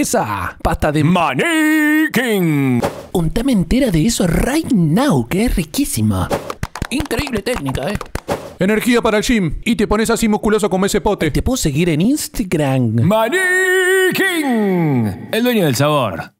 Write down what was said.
esa pasta de... Maniquín. Untame entera de eso right now, que es riquísima. Increíble técnica, ¿eh? Energía para el gym. Y te pones así musculoso como ese pote. Te puedo seguir en Instagram. Maniquín. El dueño del sabor.